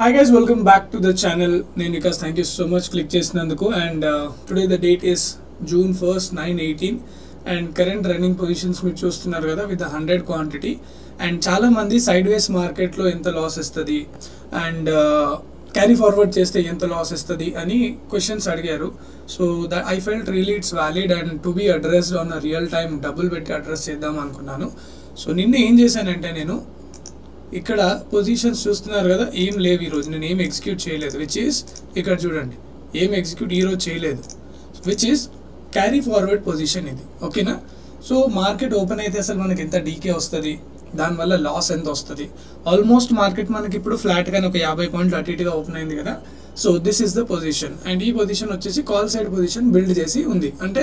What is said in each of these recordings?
Hi guys welcome back to the channel నేను Vikas thank you so much click చేసినందుకు. And today the date is June first nine eighteen and current running positions మీరు చూస్తున్నారు కదా with hundred quantity and చాలా మంది side ways మార్కెట్లో ఎంత loss ఇస్తుంది? అండ్ క్యారీ ఫార్వర్డ్ చేస్తే ఎంత లాస్ ఇస్తుంది అని క్వశ్చన్స్ అడిగారు. So the I felt really it's valid and to be addressed on real time డబ్బులు పెట్టి అడ్రస్ చేద్దాం అనుకున్నాను. సో నిన్న ఏం చేశానంటే నేను ఇక్కడ పొజిషన్స్ చూస్తున్నారు కదా ఏం లేవు ఈరోజు. నేను ఏం ఎగ్జిక్యూట్ చేయలేదు. విచ్ ఈస్ ఇక్కడ చూడండి. ఏం ఎగ్జిక్యూట్ ఈరోజు చేయలేదు. Which is carry forward position ఇది. ఓకేనా సో మార్కెట్ ఓపెన్ అయితే అసలు మనకి ఎంత డీకే వస్తుంది? దానివల్ల లాస్ ఎంత వస్తుంది? ఆల్మోస్ట్ మార్కెట్ మనకి ఇప్పుడు ఫ్లాట్గానే ఒక యాభై పాయింట్లు అటు ఇటుగా ఓపెన్ అయింది కదా. So this is the position and ఈ పొజిషన్ వచ్చేసి కాల్ సైడ్ పొజిషన్ బిల్డ్ చేసి ఉంది. అంటే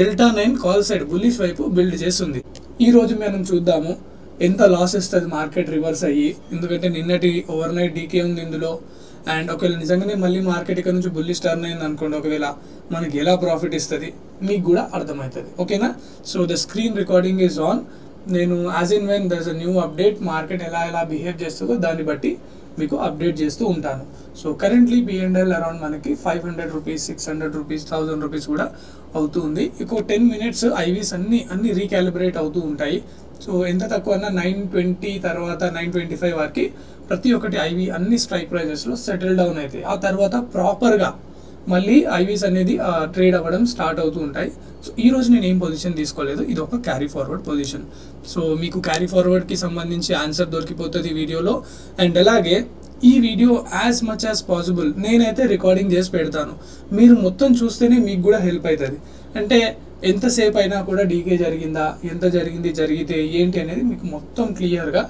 delta nine call side bullish వైపు బిల్డ్ చేసి ఉంది. ఈరోజు మనం చూద్దాము. ఎంత లాస్ ఇస్తుంది మార్కెట్ రివర్స్ అయ్యి? ఎందుకంటే నిన్నటి ఓవర్ నైట్ డీకే ఉంది ఇందులో. అండ్ ఒకవేళ నిజంగానే మళ్ళీ మార్కెట్ ఇక్కడ నుంచి బుల్లిష్ టర్న్ అయింది అనుకోండి ఒకవేళ మనకి ఎలా ప్రాఫిట్ ఇస్తుంది? మీకు కూడా అర్థమవుతుంది. ఓకేనా so the screen recording is on నేను as in when there's a new update market ఎలా ఎలా బిహేవ్ చేస్తుందో దాన్ని బట్టి మీకు అప్డేట్ చేస్తూ ఉంటాను. So currently P and L around మనకి five hundred rupees six hundred rupees thousand rupees కూడా అవుతుంది ఇంకో టెన్ మినిట్స్ ఐవీస్ అన్ని అన్ని రీకాలిబ్రేట్ అవుతూ ఉంటాయి. సో ఎంత తక్కువ అన్నా నైన్ ట్వంటీ తర్వాత నైన్ ట్వంటీ ఫైవ్ వరకు ప్రతి ఒక్కటి ఐవి అన్ని స్ట్రైక్ ప్రైజెస్లో సెటిల్ డౌన్ అవుతాయి ఆ తర్వాత ప్రాపర్గా మళ్ళీ ఐవీస్ అనేది ట్రేడ్ అవ్వడం స్టార్ట్ అవుతూ ఉంటాయి. సో ఈ రోజు నేను ఏం పొజిషన్ తీసుకోలేదు? ఇది ఒక క్యారీ ఫార్వర్డ్ పొజిషన్ సో మీకు క్యారీ ఫార్వర్డ్కి సంబంధించి ఆన్సర్ దొరికిపోతుంది వీడియోలో. అండ్ అలాగే ఈ video as much as possible నేనైతే రికార్డింగ్ చేసి పెడతాను. మీరు మొత్తం చూస్తేనే మీకు కూడా హెల్ప్ అవుతుంది అంటే ఎంతసేపు అయినా కూడా డీకే జరిగిందా? ఎంత జరిగింది? జరిగితే ఏంటి అనేది మీకు మొత్తం క్లియర్గా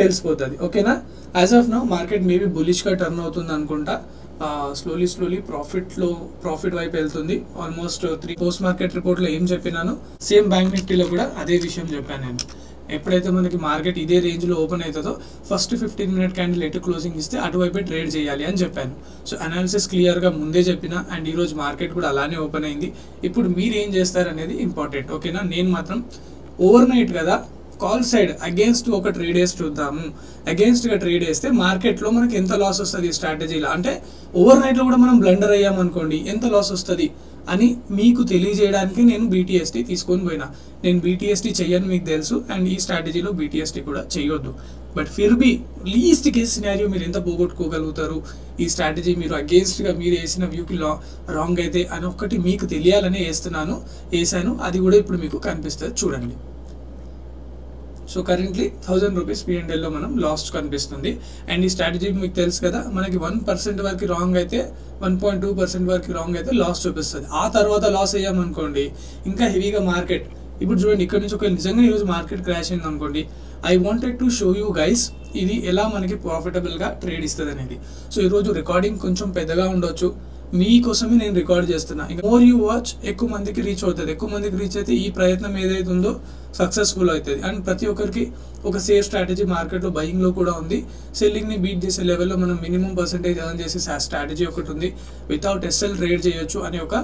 తెలిసిపోతుంది. ఓకేనా? As of now market maybe బులిష్గా turn అవుతుంది అనుకుంటా. స్లోలీ స్లోలీ ప్రాఫిట్లో ప్రాఫిట్ వైపు వెళ్తుంది. ఆల్మోస్ట్ త్రీ పోస్ట్ మార్కెట్ రిపోర్ట్లో ఏం చెప్పినాను సేమ్ బ్యాంక్ నిఫ్టీలో కూడా అదే విషయం చెప్పాను నేను. ఎప్పుడైతే మనకి మార్కెట్ ఇదే రేంజ్లో ఓపెన్ అవుతుందో ఫస్ట్ ఫిఫ్టీన్ మినిట్ క్యాండిల్ ఎటు క్లోజింగ్ ఇస్తే అటువైపే ట్రేడ్ చేయాలి అని చెప్పాను. సో అనాలిసిస్ క్లియర్గా ముందే చెప్పిన అండ్ ఈరోజు మార్కెట్ కూడా అలానే ఓపెన్ అయింది. ఇప్పుడు మీరు ఏం చేస్తారనేది ఇంపార్టెంట్ ఓకేనా? నేను మాత్రం ఓవర్ నైట్ కదా కాల్ సైడ్ అగేన్స్ట్ ఒక ట్రేడ్ వేసి చూద్దాము. అగేన్స్ట్గా ట్రేడ్ వేస్తే మార్కెట్లో మనకి ఎంత లాస్ వస్తుంది స్ట్రాటజీలో అంటే ఓవర్ నైట్లో కూడా మనం బ్లండర్ అయ్యామనుకోండి ఎంత లాస్ వస్తుంది అని మీకు తెలియజేయడానికి నేను బీటీఎస్టీ తీసుకొని పోయినా. నేను బీటీఎస్టీ చెయ్యను మీకు తెలుసు అండ్ ఈ స్ట్రాటజీలో బీటీఎస్టీ కూడా చేయొద్దు but Phir B least case scenario మీరు ఎంత పోగొట్టుకోగలుగుతారు? ఈ స్ట్రాటజీ మీరు అగేన్స్ట్గా మీరు వేసిన వ్యూకి లా రాంగ్ అయితే అని ఒక్కటి మీకు తెలియాలని వేస్తున్నాను వేసాను అది కూడా ఇప్పుడు మీకు కనిపిస్తుంది. చూడండి. సో కరెంట్లీ థౌజండ్ రూపీస్ పిఎన్ఎల్లో మనం లాస్ట్ కనిపిస్తుంది. అండ్ ఈ స్ట్రాటజీ మీకు తెలుసు కదా మనకి వన్ పర్సెంట్ వరకు రాంగ్ అయితే వన్ పాయింట్ టూ పర్సెంట్ వరకు రాంగ్ అయితే లాస్ చూపిస్తుంది. ఆ తర్వాత లాస్ అయ్యామనుకోండి ఇంకా హెవీగా మార్కెట్ ఇప్పుడు చూడండి ఇక్కడ నుంచి ఒక నిజంగా ఈరోజు మార్కెట్ క్రాష్ అయింది అనుకోండి I wanted to show you guys ఇది ఎలా మనకి ప్రాఫిటబుల్గా ట్రేడ్ ఇస్తుంది అనేది సో ఈరోజు రికార్డింగ్ కొంచెం పెద్దగా ఉండొచ్చు. మీకోసమే నేను రికార్డ్ చేస్తున్నా. ఇంకా మోర్ యూ వాచ్ ఎక్కువ మందికి రీచ్ అవుతుంది. ఎక్కువ మందికి రీచ్ అయితే ఈ ప్రయత్నం ఏదైతే ఉందో సక్సెస్ఫుల్ అవుతుంది. అండ్ ప్రతి ఒక్కరికి ఒక సేఫ్ స్ట్రాటజీ మార్కెట్లో బయింగ్లో కూడా ఉంది. సెల్లింగ్ని బీట్ చేసే లెవెల్లో మనం మినిమం పర్సెంటేజ్ ఎర్న్ చేసే స్ట్రాటజీ ఒకటి ఉంది. వితౌట్ ఎస్ఎల్ ట్రేడ్ చేయొచ్చు అనే ఒక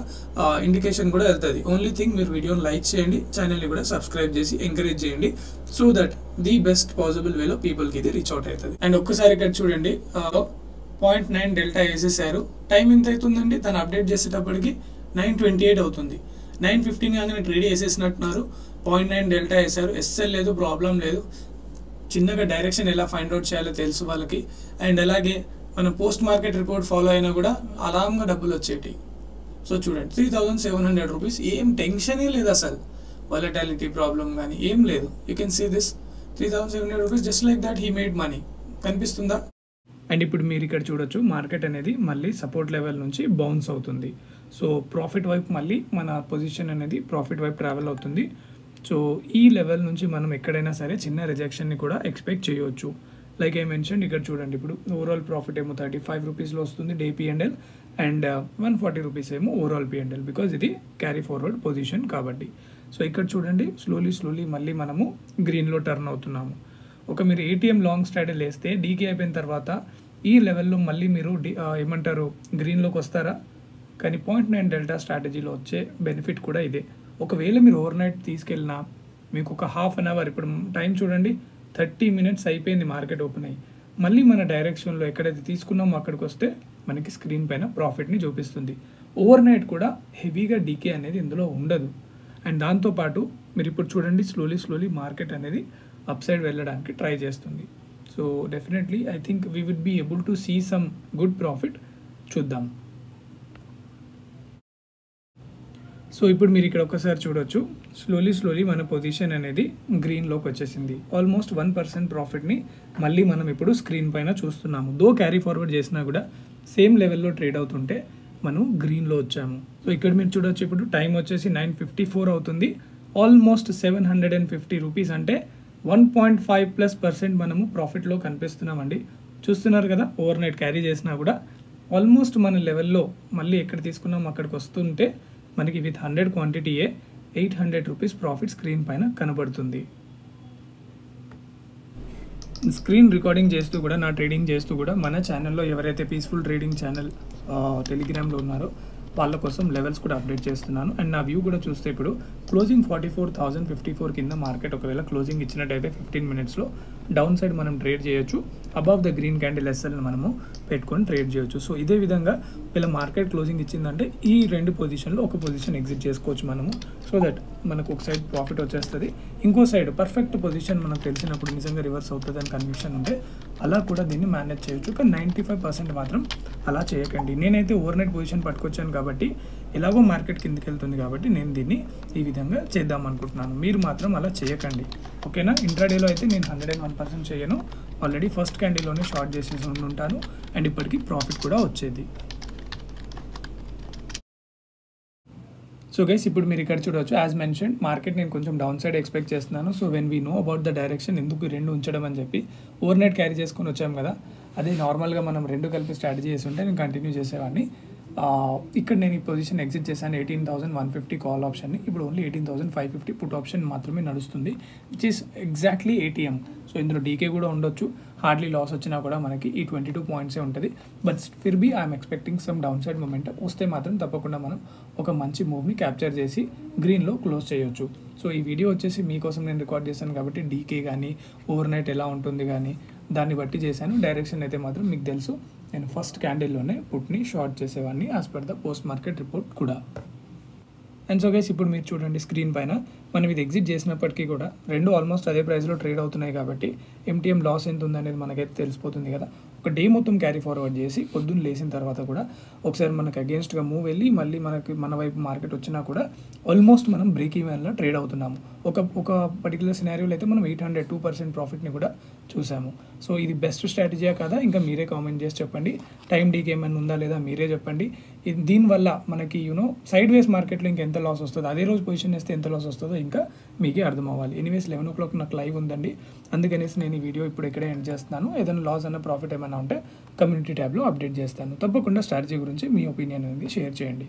ఇండికేషన్ కూడా వెళ్తుంది. ఓన్లీ థింగ్ మీరు వీడియోని లైక్ చేయండి ఛానల్ని కూడా సబ్స్క్రైబ్ చేసి ఎంకరేజ్ చేయండి. So that the best possible వేలో పీపుల్కి ఇది రీచ్ అవుట్ అవుతుంది. అండ్ ఒక్కసారి ఇక్కడ చూడండి పాయింట్ నైన్ డెల్టా వేసేసారు. టైం ఎంత అవుతుందండి తను అప్డేట్ చేసేటప్పటికి నైన్ ట్వంటీ ఎయిట్ అవుతుంది. నైన్ ఫిఫ్టీన్ కాగానే ట్రేడ్ వేసేసినట్టున్నారు. పాయింట్ నైన్ డెల్టా వేసారు. ఎస్ఎల్ లేదు ప్రాబ్లం లేదు. చిన్నగా డైరెక్షన్ ఎలా ఫైండ్ అవుట్ చేయాలో తెలుసు వాళ్ళకి. అండ్ అలాగే మన పోస్ట్ మార్కెట్ రిపోర్ట్ ఫాలో అయినా కూడా అలాంగా డబ్బులు వచ్చేటి. సో చూడండి three thousand seven hundred rupees. ఏం టెన్షనే లేదు అసలు వాలటాలిటీ ప్రాబ్లం కానీ ఏం లేదు. You can see this three thousand seven hundred rupees just like that he made money కనిపిస్తుందా? అండ్ ఇప్పుడు మీరు ఇక్కడ చూడొచ్చు మార్కెట్ అనేది మళ్ళీ సపోర్ట్ లెవెల్ నుంచి బౌన్స్ అవుతుంది. సో ప్రాఫిట్ వైపు మళ్ళీ మన పొజిషన్ అనేది ప్రాఫిట్ వైపు ట్రావెల్ అవుతుంది. సో ఈ లెవెల్ నుంచి మనం ఎక్కడైనా సరే చిన్న రిజెక్షన్ని కూడా ఎక్స్పెక్ట్ చేయవచ్చు లైక్ ఐ మెన్షన్ ఇక్కడ చూడండి ఇప్పుడు ఓవరాల్ ప్రాఫిట్ ఏమో థర్టీ ఫైవ్ రూపీస్లో వస్తుంది day P and L and uh, one forty rupees ఏమో overall P and L because ఇది క్యారీ ఫార్వర్డ్ పొజిషన్ కాబట్టి. సో ఇక్కడ చూడండి స్లోలీ స్లోలీ మళ్ళీ మనము గ్రీన్లో టర్న్ అవుతున్నాము. ఒక మీరు ఏటీఎం లాంగ్ స్ట్రాటజీ వేస్తే డీకే అయిపోయిన తర్వాత ఈ లెవెల్లో మళ్ళీ మీరు ఏమంటారు గ్రీన్లోకి వస్తారా? కానీ పాయింట్ నైన్ డెల్టా స్ట్రాటజీలో వచ్చే బెనిఫిట్ కూడా ఇదే. ఒకవేళ మీరు ఓవర్ నైట్ తీసుకెళ్ళినా మీకు ఒక హాఫ్ అన్ అవర్ ఇప్పుడు టైం చూడండి థర్టీ మినిట్స్ అయిపోయింది మార్కెట్ ఓపెన్ అయ్యి. మళ్ళీ మన డైరెక్షన్లో ఎక్కడైతే తీసుకున్నామో అక్కడికి వస్తే మనకి స్క్రీన్ పైన ప్రాఫిట్ని చూపిస్తుంది. ఓవర్ నైట్ కూడా హెవీగా డీకే అనేది ఇందులో ఉండదు. అండ్ దాంతోపాటు మీరు ఇప్పుడు చూడండి స్లోలీ స్లోలీ మార్కెట్ అనేది అప్ సైడ్ వెళ్ళడానికి ట్రై చేస్తుంది. So definitely I think we would be able to see some good profit చూద్దాం. సో ఇప్పుడు మీరు ఇక్కడ ఒక్కసారి చూడొచ్చు. స్లోలీ స్లోలీ మన పొజిషన్ అనేది గ్రీన్లోకి వచ్చేసింది. ఆల్మోస్ట్ వన్ పర్సెంట్ ప్రాఫిట్ని మళ్ళీ మనం ఇప్పుడు స్క్రీన్ పైన చూస్తున్నాము. దో క్యారీ ఫార్వర్డ్ చేసినా కూడా సేమ్ లెవెల్లో ట్రేడ్ అవుతుంటే మనం గ్రీన్లో వచ్చాము. సో ఇక్కడ మీరు చూడొచ్చు ఇప్పుడు టైం వచ్చేసి నైన్ ఫిఫ్టీ ఫోర్ అవుతుంది. Almost seven hundred and fifty rupees అంటే one point five plus percent మనము ప్రాఫిట్లో కనిపిస్తున్నామండి. చూస్తున్నారు కదా ఓవర్ నైట్ క్యారీ చేసినా కూడా ఆల్మోస్ట్ మన లెవెల్లో మళ్ళీ ఎక్కడ తీసుకున్నాం అక్కడికి వస్తుంటే మనకి with hundred క్వాంటిటీయే eight hundred rupees profit screen పైన కనబడుతుంది. స్క్రీన్ రికార్డింగ్ చేస్తూ కూడా నా ట్రేడింగ్ చేస్తూ కూడా మన ఛానల్లో ఎవరైతే పీస్ఫుల్ ట్రేడింగ్ ఛానల్ టెలిగ్రామ్లో ఉన్నారో వాళ్ళ కోసం లెవెల్స్ కూడా అప్డేట్ చేస్తున్నాను. అండ్ నా వ్యూ కూడా చూస్తే ఇప్పుడు closing forty four thousand fifty four కింద మార్కెట్ ఒకవేళ క్లోజింగ్ ఇచ్చినట్టయితే ఫిఫ్టీన్ మినిట్స్లో డౌన్ సైడ్ మనం ట్రేడ్ చేయొచ్చు. అబవ్ ద గ్రీన్ క్యాండిల్ ఎస్ఎల్ని మనము పెట్టుకొని ట్రేడ్ చేయొచ్చు. సో ఇదే విధంగా వీళ్ళ మార్కెట్ క్లోజింగ్ ఇచ్చిందంటే ఈ రెండు పొజిషన్లో ఒక పొజిషన్ ఎగ్జిట్ చేసుకోవచ్చు మనము. సో దట్ మనకు ఒక సైడ్ ప్రాఫిట్ వచ్చేస్తుంది. ఇంకో సైడ్ పర్ఫెక్ట్ పొజిషన్ మనకు తెలిసినప్పుడు నిజంగా రివర్స్ అవుతుంది అని కన్విక్షన్ ఉంటే అలా కూడా దీన్ని మేనేజ్ చేయొచ్చు. కానీ నైంటీ ఫైవ్ పర్సెంట్ మాత్రం అలా చేయకండి. నేనైతే ఓవర్ నైట్ పొజిషన్ పట్టుకొచ్చాను కాబట్టి ఎలాగో మార్కెట్ కిందకి వెళ్తుంది కాబట్టి నేను దీన్ని ఈ విధంగా చేద్దాం అనుకుంటున్నాను. మీరు మాత్రం అలా చేయకండి. ఓకేనా? ఇంట్రాడేలో అయితే నేను హండ్రెడ్ అండ్ వన్ పర్సెంట్ చేయను. ఆల్రెడీ ఫస్ట్ క్యాండీలోనే షార్ట్ చేసేసి ఉంటాను అండ్ ఇప్పటికీ ప్రాఫిట్ కూడా వచ్చేది. సో గైస్ ఇప్పుడు మీరు ఇక్కడ చూడవచ్చు యాజ్ మెన్షన్ మార్కెట్ నేను కొంచెం డౌన్ సైడ్ ఎక్స్పెక్ట్ చేస్తున్నాను. So when we know about the direction ఎందుకు రెండు ఉంచడం అని చెప్పి ఓవర్ నైట్ క్యారీ చేసుకొని వచ్చాం కదా. అదే నార్మల్గా మనం రెండు కలిపి స్ట్రాటజీ చేసి ఉంటే నేను కంటిన్యూ చేసేవాడిని. ఇక్కడ నేను ఈ పొజిషన్ ఎగ్జిట్ చేశాను. Eighteen thousand one fifty call ఆప్షన్ని ఇప్పుడు only eighteen thousand five fifty put option మాత్రమే నడుస్తుంది which is exactly ATM so ఇందులో డీకే కూడా ఉండొచ్చు. హార్డ్లీ లాస్ వచ్చినా కూడా మనకి ఈ ట్వంటీ టూ పాయింట్సే ఉంటుంది. బట్ ఫిర్ be I'm expecting some down side movement వస్తే మాత్రం తప్పకుండా మనం ఒక మంచి మూవ్ని క్యాప్చర్ చేసి గ్రీన్లో క్లోజ్ చేయొచ్చు. సో ఈ వీడియో వచ్చేసి మీకోసం నేను రికార్డ్ చేశాను కాబట్టి డీకే కానీ ఓవర్ నైట్ ఎలా ఉంటుంది కానీ దాన్ని బట్టి చేశాను. డైరెక్షన్ అయితే మాత్రం మీకు తెలుసు. నేను ఫస్ట్ క్యాండిల్లోనే పుట్ని షార్ట్ చేసేవాడిని as per the post market report కూడా. అండ్ సో గైస్ ఇప్పుడు మీరు చూడండి స్క్రీన్ పైన. మనం ఇది ఎగ్జిట్ చేసినప్పటికీ కూడా రెండు ఆల్మోస్ట్ అదే ప్రైస్లో ట్రేడ్ అవుతున్నాయి కాబట్టి ఎంటీఎం లాస్ ఎంత ఉందనేది మనకైతే తెలిసిపోతుంది కదా. ఒక డే మొత్తం క్యారీ ఫార్వర్డ్ చేసి పొద్దున్న లేచిన తర్వాత కూడా ఒకసారి మనకు అగేన్స్ట్గా మూవ్ వెళ్ళి మళ్ళీ మనకి మన వైపు మార్కెట్ వచ్చినా కూడా ఆల్మోస్ట్ మనం బ్రేక్ ఈవెన్లో ట్రేడ్ అవుతున్నాము. ఒక ఒక పర్టికులర్ సినారియోలో అయితే మనం ఎయిట్ హండ్రెడ్ టూ పర్సెంట్ ప్రాఫిట్ని కూడా చూసాము. సో ఇది బెస్ట్ స్ట్రాటజీయా కదా? ఇంకా మీరే కామెంట్ చేసి చెప్పండి. టైం డీకి ఏమైనా ఉందా లేదా మీరే చెప్పండి. దీనివల్ల మనకి యూనో సైడ్ వేస్ మార్కెట్లో ఇంకా ఎంత లాస్ వస్తుందో అదే రోజు పొజిషన్ వేస్తే ఎంత లాస్ వస్తుందో ఇంకా మీకే అర్థం అవ్వాలి ఎనీవేస్ లెవెన్ ఓ క్లాక్ నాకు లైవ్ ఉందండి. అందుకనేసి నేను ఈ వీడియో ఇప్పుడు ఇక్కడే ఎండ్ చేస్తున్నాను. ఏదైనా లాస్ అన్న ప్రాఫిట్ ఏమైనా ఉంటే కమ్యూనిటీ ట్యాబ్లో అప్డేట్ చేస్తాను. తప్పకుండా స్ట్రాటజీ గురించి మీ ఒపీనియన్ అనేది షేర్ చేయండి.